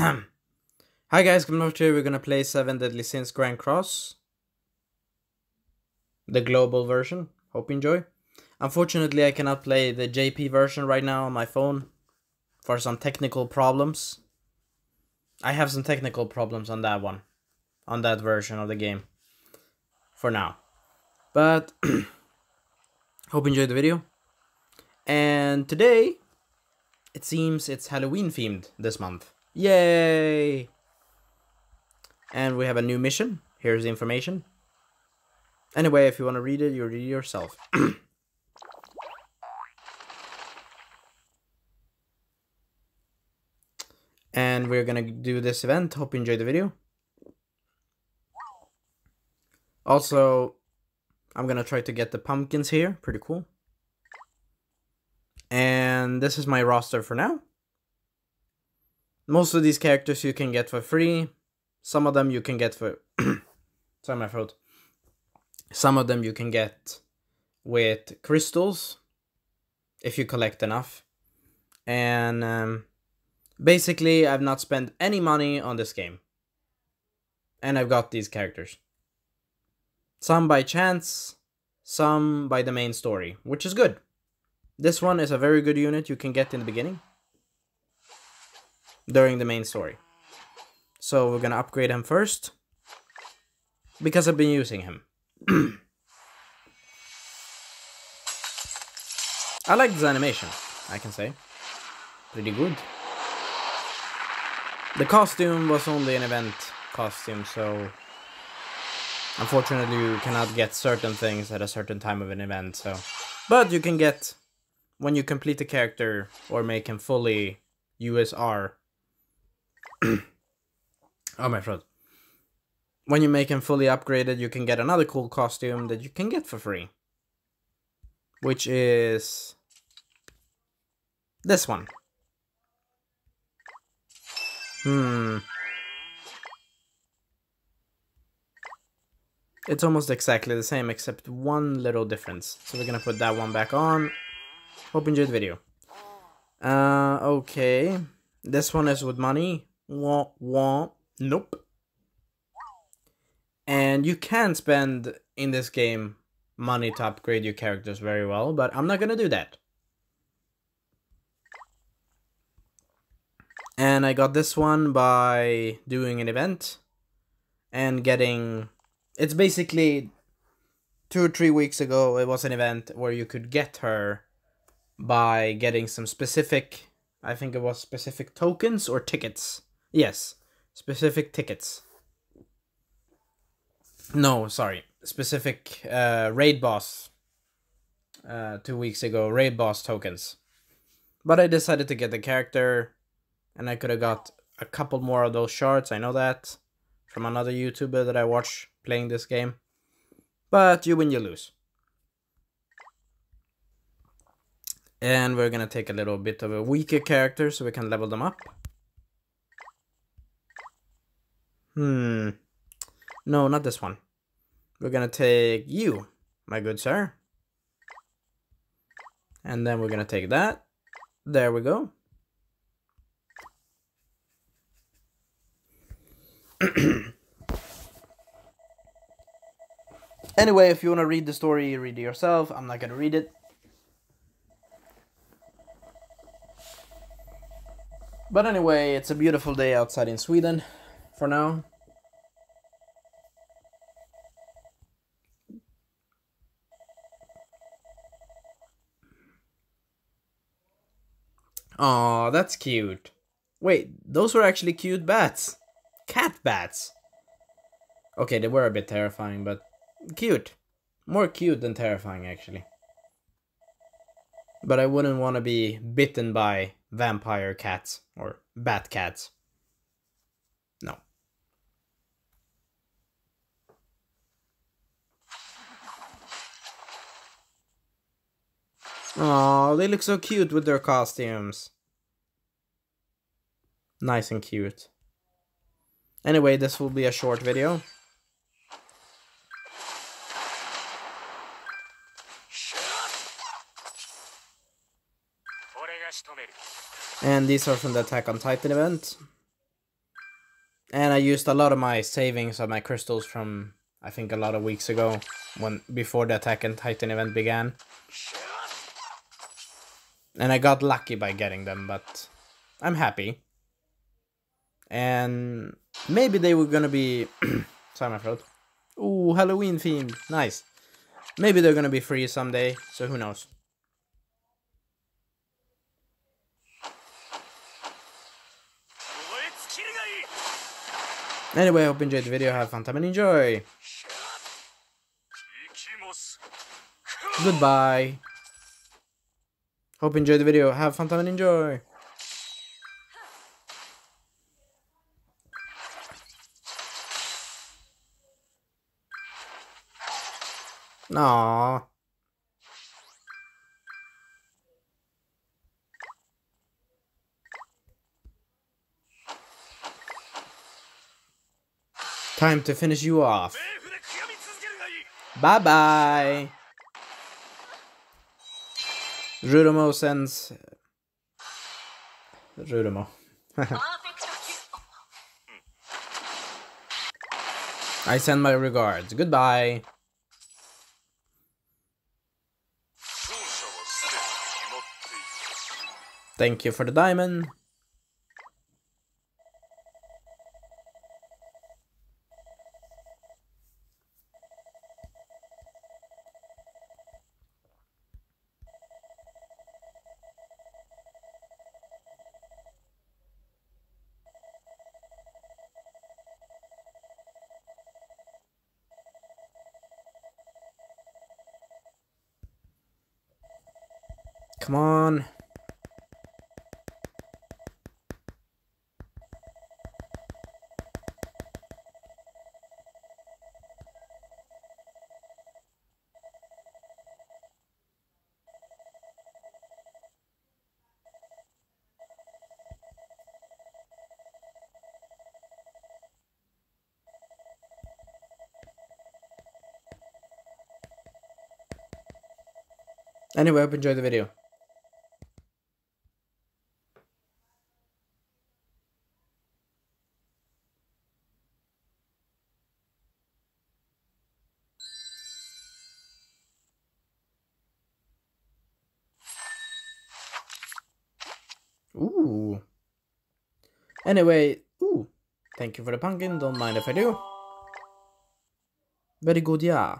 Hi guys, coming over here, we're gonna play 7 Deadly Sins Grand Cross. The global version. Hope you enjoy. Unfortunately, I cannot play the JP version right now on my phone for some technical problems. I have some technical problems on that one, on that version of the game, for now. But, hope you enjoyed the video. And today, it seems it's Halloween themed this month. Yay! And we have a new mission. Here's the information. Anyway, if you want to read it, you read it yourself. and we're gonna do this event. Hope you enjoyed the video. Also, I'm gonna try to get the pumpkins here. Pretty cool. And this is my roster for now. Most of these characters you can get for free. Some of them you can get for... Sorry, my throat. Some of them you can get with crystals. If you collect enough. And um, basically, I've not spent any money on this game. And I've got these characters. Some by chance, some by the main story, which is good. This one is a very good unit you can get in the beginning. During the main story. So we're gonna upgrade him first. Because I've been using him. I like this animation, I can say. Pretty good. The costume was only an event costume, so... Unfortunately, you cannot get certain things at a certain time of an event, so... But you can get when you complete the character or make him fully USR. oh my throat. When you make him fully upgraded, you can get another cool costume that you can get for free. Which is this one. Hmm. It's almost exactly the same except one little difference. So we're gonna put that one back on. Hope you enjoyed the video. Uh, okay. This one is with money. Wah, wah. Nope. And you can spend in this game money to upgrade your characters very well, but I'm not gonna do that. And I got this one by doing an event and getting... It's basically two or three weeks ago, it was an event where you could get her by getting some specific, I think it was specific tokens or tickets. Yes, specific tickets. No, sorry, specific uh, raid boss. Uh, two weeks ago, raid boss tokens. But I decided to get the character, and I could have got a couple more of those shards. I know that from another YouTuber that I watch playing this game. But you win, you lose. And we're gonna take a little bit of a weaker character so we can level them up. Hmm. No, not this one. We're gonna take you, my good sir. And then we're gonna take that. There we go. anyway, if you want to read the story, read it yourself. I'm not gonna read it. But anyway, it's a beautiful day outside in Sweden for now. Aw, that's cute. Wait, those were actually cute bats. Cat bats. Okay, they were a bit terrifying, but cute. More cute than terrifying, actually. But I wouldn't want to be bitten by vampire cats or bat cats. No. Oh, they look so cute with their costumes. Nice and cute. Anyway, this will be a short video. And these are from the Attack on Titan event. And I used a lot of my savings of my crystals from I think a lot of weeks ago when before the Attack on Titan event began. And I got lucky by getting them, but I'm happy. And maybe they were gonna be sorry my throat. Ooh, Halloween themed. Nice. Maybe they're gonna be free someday, so who knows. Anyway, I hope you enjoyed the video. Have fun time and enjoy. Goodbye. Hope you enjoyed the video. Have fun time and enjoy. Aww. Time to finish you off. Bye bye. Ruromo sends. Ruromo. I send my regards. Goodbye. Thank you for the diamond. Come on. Anyway, I hope you enjoyed the video. Ooh. Anyway, ooh. Thank you for the pumpkin. Don't mind if I do. Very good, yeah.